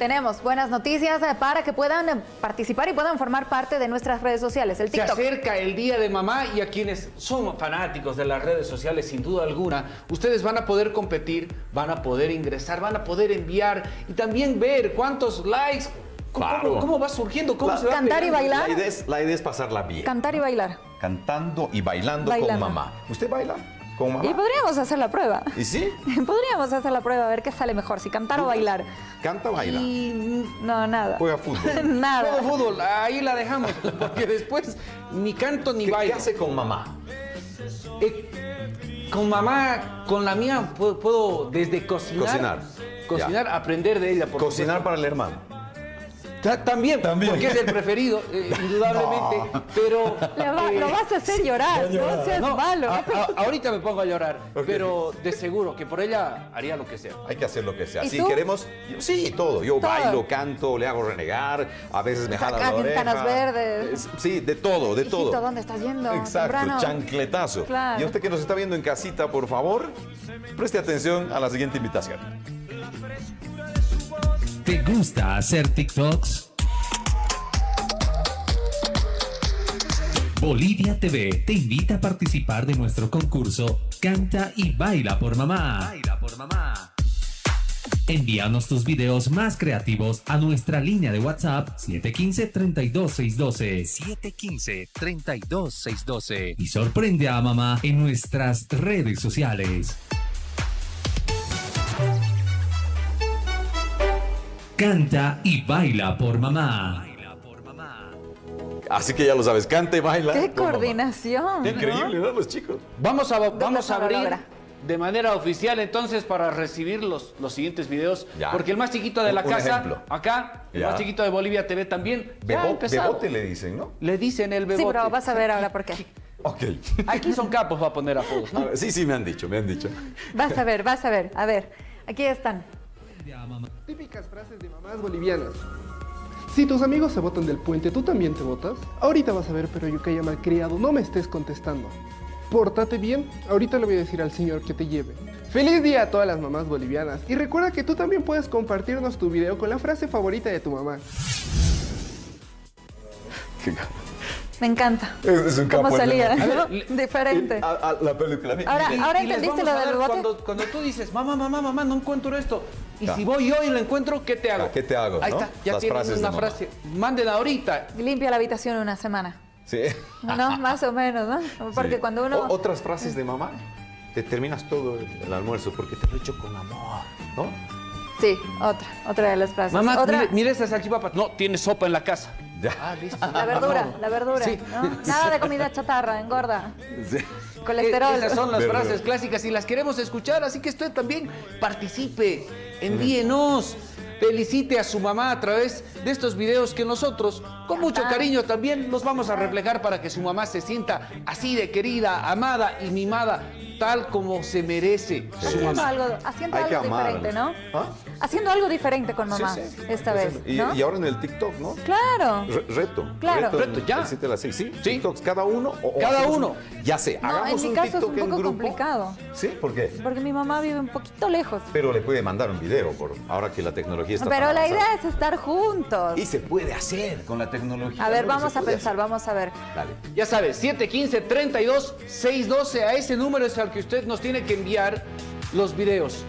tenemos buenas noticias eh, para que puedan eh, participar y puedan formar parte de nuestras redes sociales. El Se TikTok. acerca el Día de Mamá y a quienes son fanáticos de las redes sociales, sin duda alguna, ustedes van a poder competir, van a poder ingresar, van a poder enviar y también ver cuántos likes, cómo, Claro. cómo va surgiendo, cómo La- se va Cantar y bailar. La idea, es, la idea es pasarla bien. Cantar y bailar. Cantando y bailando, Bailando. con mamá. ¿Usted baila con mamá? Y podríamos hacer la prueba. ¿Y sí? Podríamos hacer la prueba a ver qué sale mejor, si cantar o bailar. ¿Canta o baila? Y no, nada. Juega fútbol. nada. Juego fútbol, ahí la dejamos, porque después ni canto ni ¿Qué, qué bailo. hace con mamá? Eh, con mamá, con la mía, puedo, puedo desde cocinar, Cocinar, cocinar, aprender de ella. por Cocinar supuesto. para el hermano. Ta- También, También. porque es el preferido, eh, indudablemente, pero... Va- eh, lo vas a hacer llorar, no seas no, malo. a- a- ahorita me pongo a llorar, pero de seguro que por ella haría lo que sea. Hay que hacer lo que sea. ¿Y Si tú? queremos, sí, todo. Yo Todo. bailo, canto, le hago renegar, a veces me jala la Saca oreja. canas verdes. Es- Sí, de todo, de Hijito, todo. ¿dónde estás yendo? Exacto, Temprano. chancletazo. Claro. Y a usted que nos está viendo en casita, por favor, preste atención a la siguiente invitación. ¿Te gusta hacer TikToks? Bolivia TV te invita a participar de nuestro concurso Canta y Baila por Mamá. Baila por Mamá. Envíanos tus videos más creativos a nuestra línea de WhatsApp 715-32612. 715-32612. Y sorprende a mamá en nuestras redes sociales. Canta y baila por mamá. Así que ya lo sabes, canta y baila. ¡Qué mamá. coordinación! Qué ¿no? increíble, ¿no? Los chicos. Vamos a, vamos a abrir logra? de manera oficial entonces para recibir los, los siguientes videos, Ya. porque el más chiquito de la Un- un casa, ejemplo. acá, el Ya. más chiquito de Bolivia TV también, Bebo- bebote le dicen, ¿no? Le dicen el bebote. Sí, pero vas a ver ahora por qué. Ok. Aquí son capos, va a poner a todos, A ¿no? ver, sí, sí, me han dicho, me han dicho. Vas a ver, vas a ver. A ver, aquí están. Típicas frases de mamás bolivianas. Si tus amigos se botan del puente, ¿tú también te botas? Ahorita vas a ver, pero yo que haya malcriado, no me estés contestando. Pórtate bien, ahorita le voy a decir al señor que te lleve. ¡Feliz día a todas las mamás bolivianas! Y recuerda que tú también puedes compartirnos tu video con la frase favorita de tu mamá. Me encanta. Es, es un capo. ¿Cómo salía? ¿no? Diferente. A- a la película. Ahora- Y- ahora y entendiste vamos lo a del bote. Cuando, cuando tú dices, mamá, mamá, mamá, no encuentro esto. Y Ya. si voy yo y lo encuentro, ¿qué te hago? Ya, ¿qué te hago, Ahí no? está, ya Las de una frase. Manden ahorita. Limpia la habitación una semana. Sí. ¿No? Más o menos, ¿no? Porque Sí. cuando uno... O- otras frases de mamá. Te terminas todo el, el almuerzo porque te lo he hecho con amor, ¿no? Sí, otra, otra de las frases. Mamá, otra, mire, mire esa salchipapa. No, tiene sopa en la casa. Ya. Ah, listo. La verdura, la verdura, Sí. ¿no? Nada de comida chatarra, engorda. Sí. Colesterol. Eh, Esas son las Verdura. frases clásicas y las queremos escuchar, así que usted también participe, envíenos, felicite a su mamá a través de estos videos que nosotros, con mucho cariño también, los vamos a reflejar para que su mamá se sienta así de querida, amada y mimada, tal como se merece su Haciendo mamá. algo, haciendo Hay algo diferente, ¿no? ¿Ah? Haciendo algo diferente con mamá Sí, sí. esta vez, y, ¿no? y ahora en el TikTok, ¿no? Claro. Re- reto. Claro. Reto, Reto, ya. el las seis. Sí, Sí. TikToks, cada uno. o- Cada uno. un- ya sé, No, hagamos en mi un caso es un poco complicado. ¿Sí? ¿Por qué? Porque mi mamá vive un poquito lejos. Pero le puede mandar un video, por ahora que la tecnología Pero la idea es estar juntos. Y se puede hacer con la tecnología. A ver, vamos a pensar, hacer. vamos a ver. Dale. Ya sabes, 715 32 612 a ese número es al que usted nos tiene que enviar los videos.